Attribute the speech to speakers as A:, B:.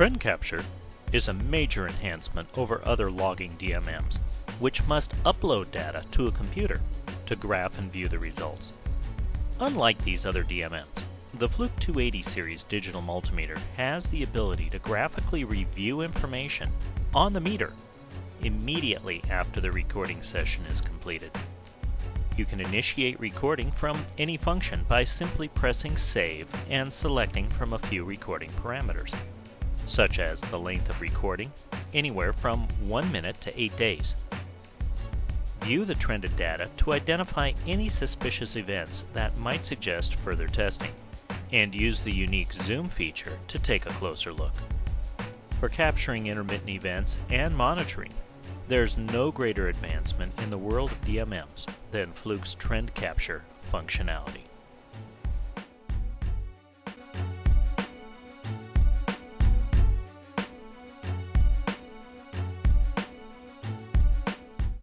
A: Trend capture is a major enhancement over other logging DMMs, which must upload data to a computer to graph and view the results. Unlike these other DMMs, the Fluke 280 series digital multimeter has the ability to graphically review information on the meter immediately after the recording session is completed. You can initiate recording from any function by simply pressing Save and selecting from a few recording parameters, such as the length of recording, anywhere from 1 minute to 8 days. View the trended data to identify any suspicious events that might suggest further testing, and use the unique zoom feature to take a closer look. For capturing intermittent events and monitoring, there's no greater advancement in the world of DMMs than Fluke's trend capture functionality.